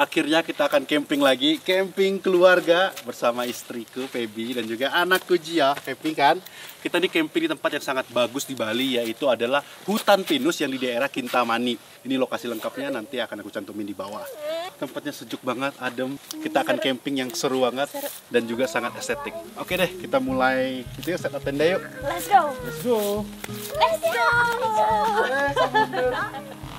Akhirnya kita akan camping lagi, camping keluarga bersama istriku Feby dan juga anakku Gia. Camping kan? Kita di camping di tempat yang sangat bagus di Bali yaitu adalah hutan pinus yang di daerah Kintamani. Ini lokasi lengkapnya nanti akan aku cantumin di bawah. Tempatnya sejuk banget, adem. Kita akan camping yang seru banget dan juga sangat estetik. Oke deh, kita mulai ya set up tenda yuk. Let's go. Let's go. Let's go.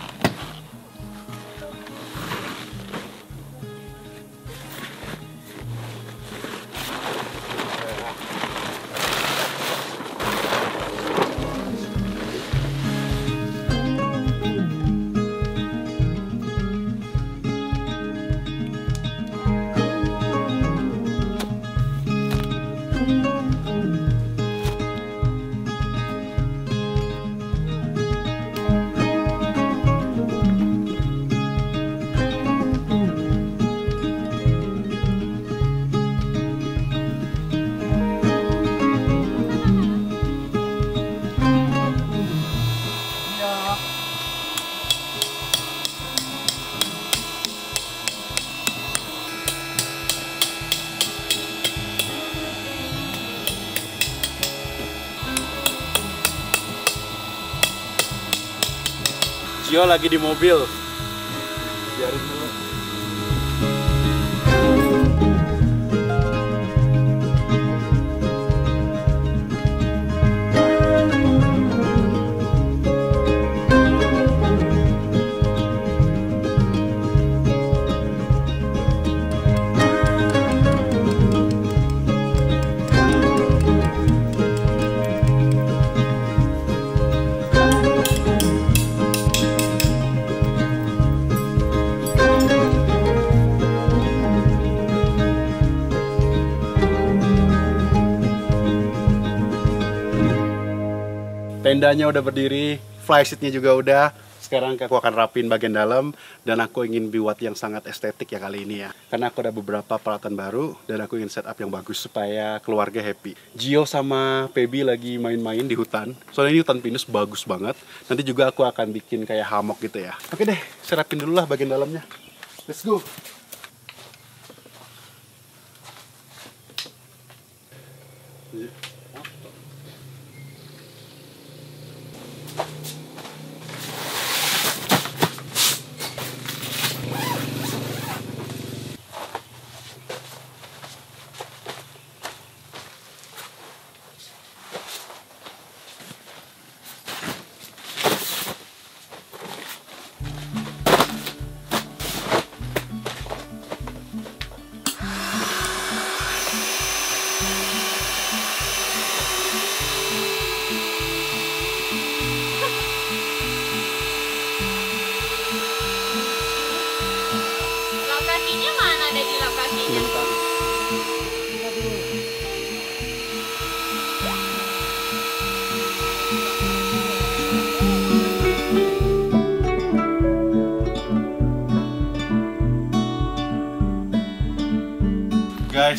Gio lagi di mobil. Biarin dulu. Tendanya udah berdiri, flyseatnya juga udah. Sekarang aku akan rapin bagian dalam dan aku ingin buat yang sangat estetik ya kali ini ya. Karena aku ada beberapa peralatan baru dan aku ingin setup yang bagus supaya keluarga happy. Gio sama Feby lagi main-main di hutan. Soalnya ini hutan pinus bagus banget. Nanti juga aku akan bikin kayak hammock gitu ya. Oke deh, saya rapin dulu lah bagian dalamnya. Let's go.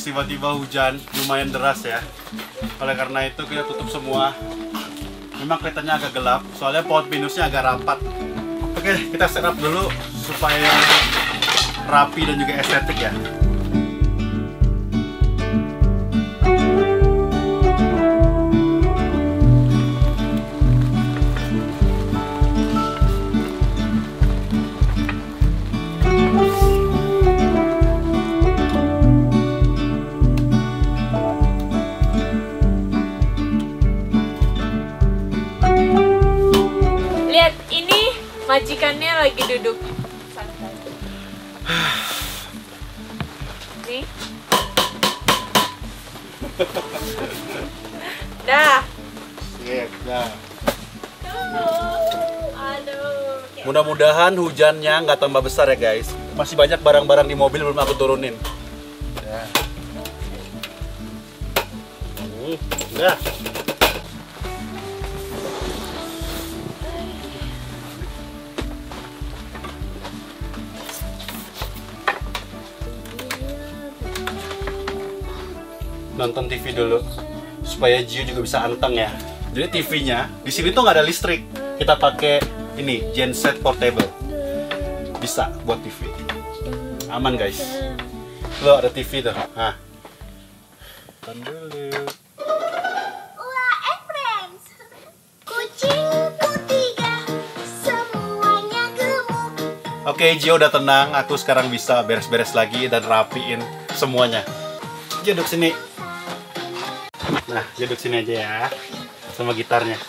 Guys, tiba-tiba hujan lumayan deras ya. Oleh karena itu kita tutup semua. Memang kelihatannya agak gelap, soalnya pohon pinusnya agak rapat. Oke, kita setup dulu supaya rapi dan juga estetik ya. Lihat ini majikannya lagi duduk santai. Nih. Dah. Sip, dah. Aduh. Mudah-mudahan hujannya nggak tambah besar ya guys. Masih banyak barang-barang di mobil belum aku turunin. Ya. Hmm, udah. Nonton TV dulu supaya Gio juga bisa anteng ya. Jadi TV-nya di sini tuh nggak ada listrik. Kita pakai ini genset portable. Bisa buat TV. Aman guys. Lo ada TV tuh. Dulu. Gemuk. Oke, Gio udah tenang. Aku sekarang bisa beres-beres lagi dan rapiin semuanya. Gio duduk sini. Nah, duduk sini aja ya. Sama gitarnya.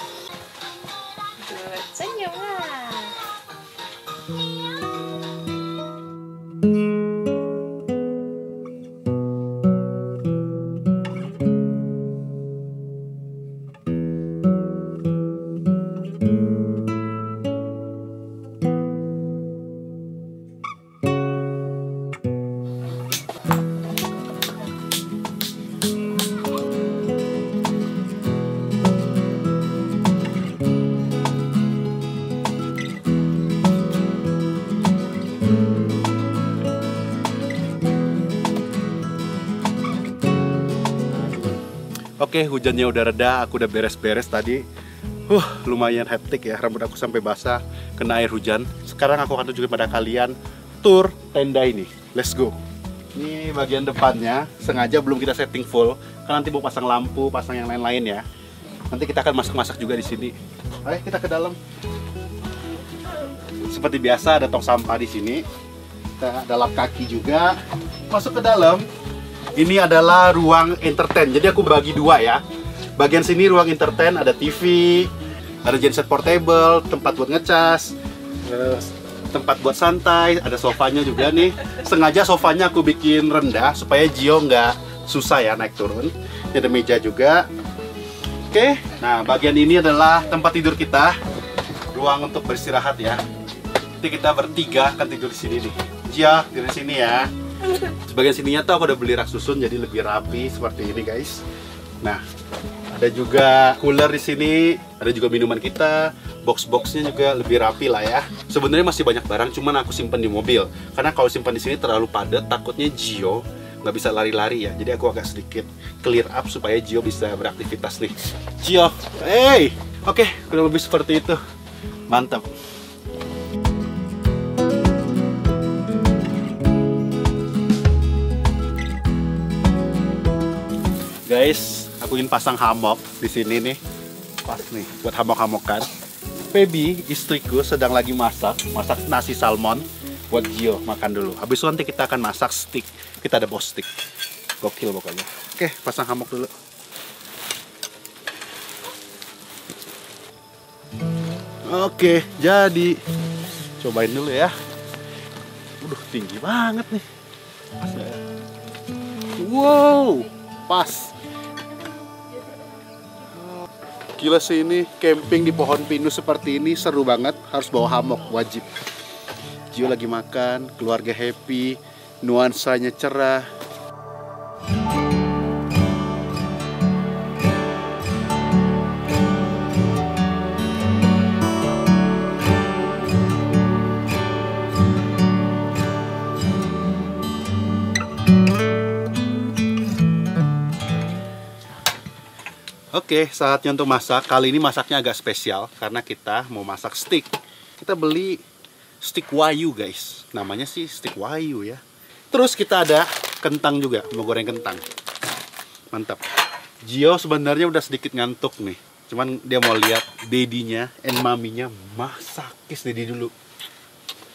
Oke, hujannya udah reda, aku udah beres-beres tadi. Huh, lumayan hektik ya, rambut aku sampai basah, kena air hujan. Sekarang aku akan tunjukin pada kalian tour tenda ini. Let's go. Ini bagian depannya, sengaja belum kita setting full, karena nanti mau pasang lampu, pasang yang lain-lain ya. Nanti kita akan masak-masak juga di sini. Ayo kita ke dalam. Seperti biasa ada tong sampah di sini. Kita ada lap kaki juga. Masuk ke dalam, ini adalah ruang entertain. Jadi aku bagi dua ya. Bagian sini ruang entertain ada TV, ada genset portable, tempat buat ngecas, tempat buat santai, ada sofanya juga nih. Sengaja sofanya aku bikin rendah supaya Gio nggak susah ya naik turun. Ini ada meja juga. Oke, nah bagian ini adalah tempat tidur kita, ruang untuk beristirahat ya. Nanti kita bertiga akan tidur di sini nih. Gio, tidur di sini ya. Sebagian sininya tuh aku udah beli rak susun jadi lebih rapi seperti ini guys. Nah, ada juga cooler di sini, ada juga minuman kita, box-boxnya juga lebih rapi lah ya. Sebenarnya masih banyak barang, cuman aku simpan di mobil. Karena kalau simpan di sini terlalu padat, takutnya Gio nggak bisa lari-lari ya. Jadi aku agak sedikit clear up supaya Gio bisa beraktivitas nih. Gio, hey, oke, kurang lebih seperti itu. Mantap. Guys, aku ingin pasang hammock di sini nih. Pas nih buat hammock-hammokan. Baby, istriku sedang lagi masak, masak nasi salmon buat Gio makan dulu. Habis itu nanti kita akan masak steak. Kita ada bos steak. Gokil pokoknya. Oke, pasang hammock dulu. Oke, jadi cobain dulu ya. Udah tinggi banget nih. Pas ya? Wow, pas. Gila sih ini camping di pohon pinus seperti ini seru banget. Harus bawa hammock wajib. Gio lagi makan, keluarga happy, nuansanya cerah. Oke, saatnya untuk masak. Kali ini masaknya agak spesial karena kita mau masak steak. Kita beli steak wayu, guys. Namanya sih steak wayu ya. Terus kita ada kentang juga, mau goreng kentang. Mantap. Gio sebenarnya udah sedikit ngantuk nih. Cuman dia mau lihat dedinya and maminya masakis dedi dulu.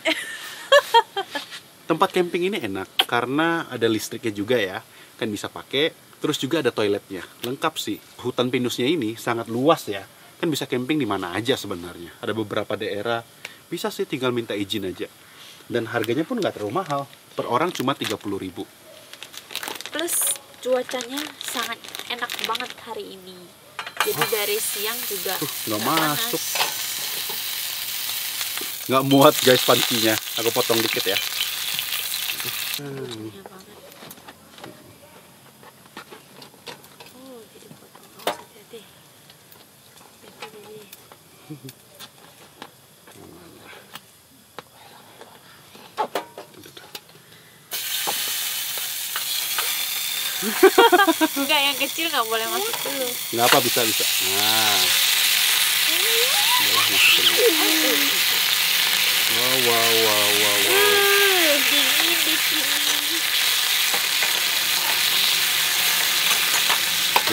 Tempat camping ini enak karena ada listriknya juga ya. Kan bisa pakai Terus juga ada toiletnya, lengkap sih. Hutan pinusnya ini sangat luas ya, kan bisa camping di mana aja sebenarnya. Ada beberapa daerah, bisa sih tinggal minta izin aja. Dan harganya pun nggak terlalu mahal, per orang cuma 30.000 ribu. Plus cuacanya sangat enak banget hari ini. Jadi dari siang juga Nggak masuk. Nggak muat guys pancinya, aku potong dikit ya. Hmm. Enak banget. Oh, jadi potong. Awas hati-hati. Hati-hati, Dede. Enggak, yang kecil nggak boleh masuk dulu. Nggak apa bisa bisa. Nah, wow wow wow wow wow. Dingin di sini.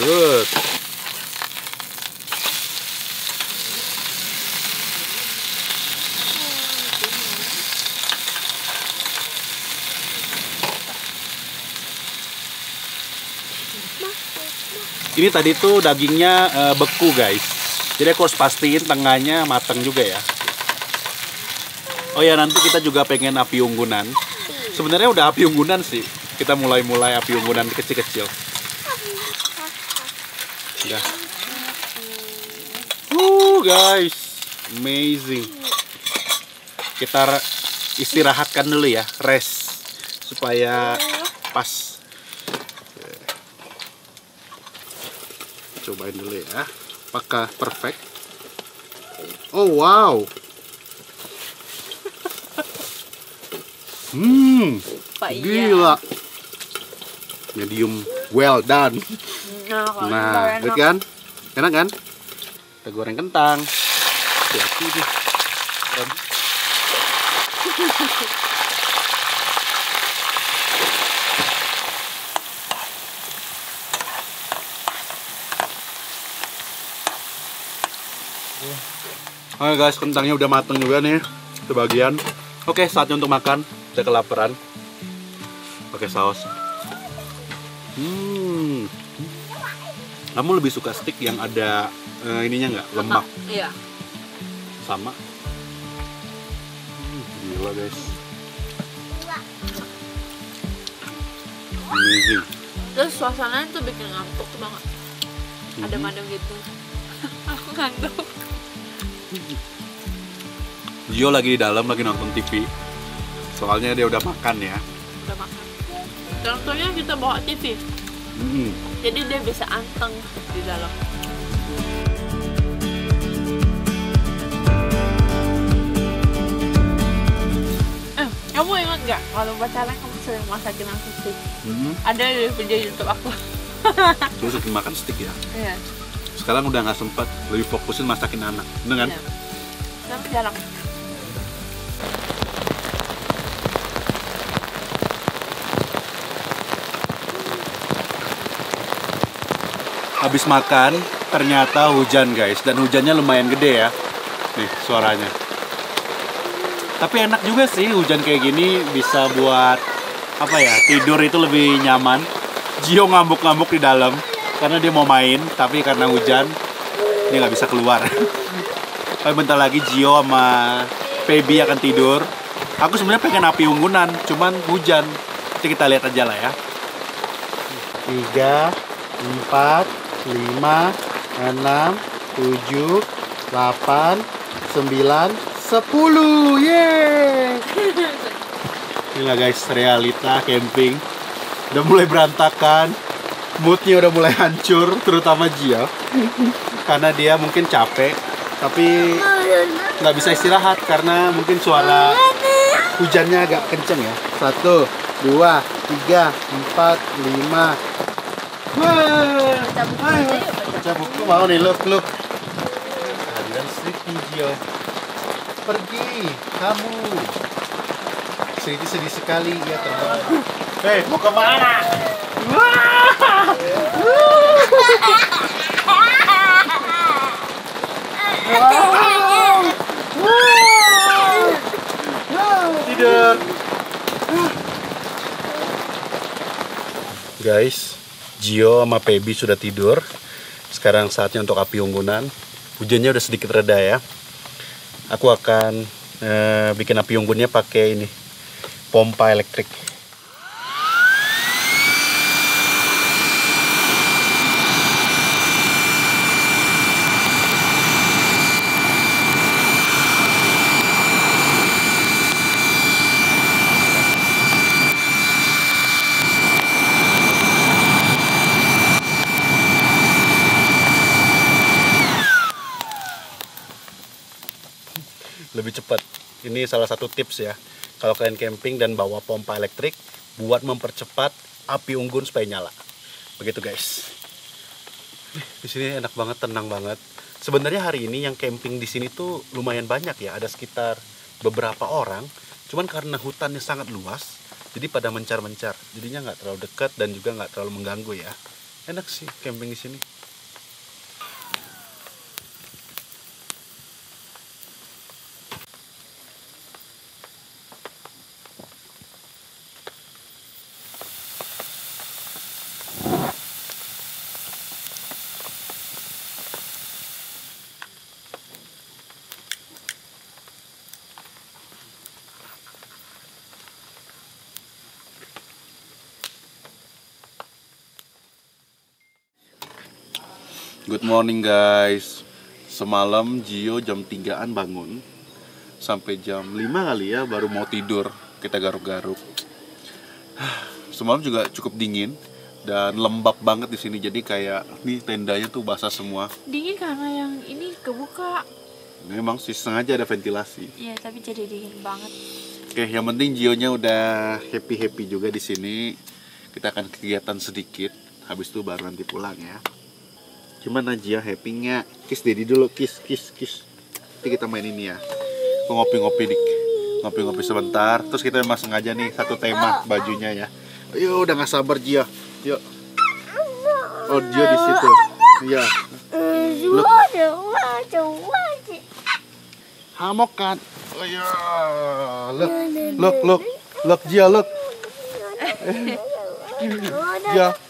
Good. Ini tadi tuh dagingnya eh, beku guys. Jadi aku harus pastiin tengahnya matang juga ya. Oh ya nanti kita juga pengen api unggunan. Sebenarnya udah api unggunan sih. Kita mulai-mulai api unggunan kecil-kecil. Udah. Uh guys, amazing. Kita istirahatkan dulu ya, rest supaya pas. Cobain dulu ya. Apakah perfect? Oh wow. Hmm, gila. Medium well done. Nah, kalau Nah, enak. lihat kan? Enak kan? Kita goreng kentang. Hati-hati nih. Oke guys, kentangnya udah mateng juga nih sebagian. Oke, saatnya untuk makan. Udah kelaparan. Pakai saus. Hmm. Kamu lebih suka stick yang ada eh, ininya nggak? Lemak Iya. sama? Hmm, gila guys. Amazing. Terus suasananya tuh bikin ngantuk banget. Ada Mhm. madam gitu. Aku ngantuk. Gio lagi di dalam lagi nonton TV. Soalnya dia udah makan ya. Udah makan. Contohnya kita bawa TV. Hmm. Jadi dia bisa anteng di dalam. Eh, kamu ingat gak kalau pacaran kamu sering masakin aku sih? Hmm. Ada di video YouTube aku. Dia suka makan stick ya. Iya. Sekarang udah nggak sempet. Lebih fokusin masakin anak. Bener kan? Iya. Tapi jarang. Habis makan, ternyata hujan guys. Dan hujannya lumayan gede ya. Nih suaranya. Tapi enak juga sih hujan kayak gini bisa buat apa ya tidur itu lebih nyaman. Gio ngamuk-ngamuk di dalam karena dia mau main tapi karena hujan dia nggak bisa keluar. tapi bentar lagi Gio sama Feby akan tidur. Aku sebenarnya pengen api unggunan, cuman hujan. Nanti kita lihat aja lah ya. Tiga, empat, lima, enam, tujuh, delapan, sembilan, sepuluh. Yeay! Inilah guys, realita camping. Udah mulai berantakan. Moodnya udah mulai hancur, terutama Gia. Karena dia mungkin capek, tapi nggak bisa istirahat karena mungkin suara hujannya agak kenceng ya. Satu, dua, tiga, empat, lima. Wah, Baca buku mau nih, look, look. Kalian Sriti Gio. Pergi, kamu. Sriti sedih sekali, ya terbang. Hei, mau ke mana? Tidur. Guys, Gio sama Pebi sudah tidur. Sekarang saatnya untuk api unggunan. Hujannya udah sedikit reda ya. Aku akan eh, bikin api unggunnya pakai ini pompa elektrik. lebih cepat. Ini salah satu tips ya. Kalau kalian camping dan bawa pompa elektrik buat mempercepat api unggun supaya nyala. Begitu guys. Di sini enak banget, tenang banget. Sebenarnya hari ini yang camping di sini tuh lumayan banyak ya. Ada sekitar beberapa orang. Cuman karena hutannya sangat luas, jadi pada mencar-mencar jadinya nggak terlalu dekat dan juga nggak terlalu mengganggu ya enak sih camping di sini Good morning guys. Semalam Gio jam 3an bangun Sampai jam 5 kali ya baru mau tidur. Kita garuk-garuk. Semalam juga cukup dingin Dan lembab banget di sini. Jadi kayak nih tendanya tuh basah semua. Dingin karena yang ini kebuka. Memang sih sengaja ada ventilasi. Ya, tapi jadi dingin banget. Oke yang penting Gio-nya udah happy-happy juga di sini. Kita akan kegiatan sedikit. Habis itu baru nanti pulang ya Gimana Gia happy-nya? Kiss Dedi dulu, kiss, kiss, kiss. Nanti kita main ini ya. Ngopi-ngopi dik. Ngopi-ngopi sebentar. Terus kita memang sengaja nih satu tema bajunya ya. Ayo udah nggak sabar Gia. Yuk. Oh Gia di situ. Iya. Look. Hamok kan. Oh iya. Look, look, look, look Gia, look. Gia.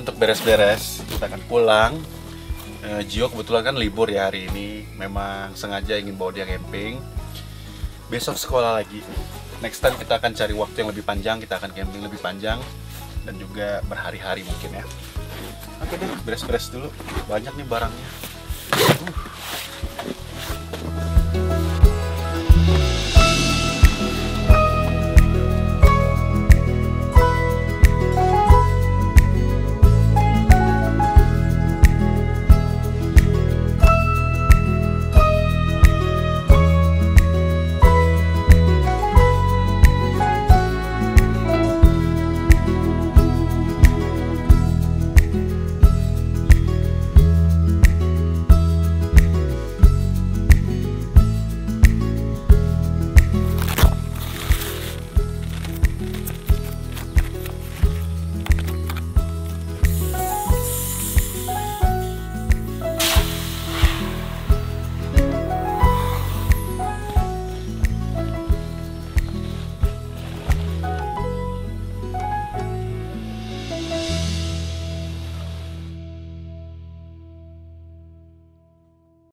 Untuk beres-beres. Kita akan pulang. Eh, Gio kebetulan kan libur ya hari ini. Memang sengaja ingin bawa dia camping. Besok sekolah lagi. Next time kita akan cari waktu yang lebih panjang. Kita akan camping lebih panjang dan juga berhari-hari mungkin ya. Oke deh, beres-beres dulu. Banyak nih barangnya. Uh.